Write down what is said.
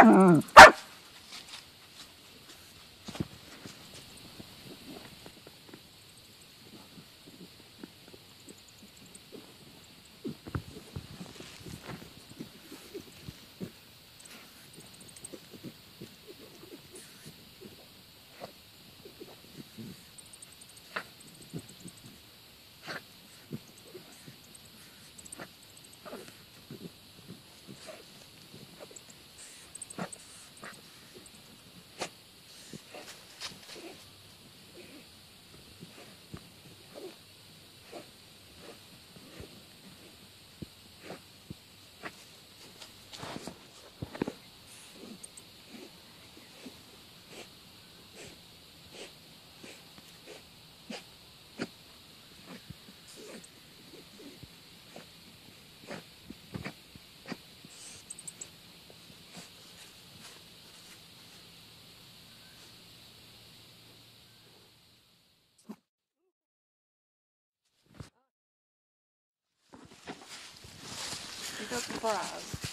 Mm-hmm. Fries.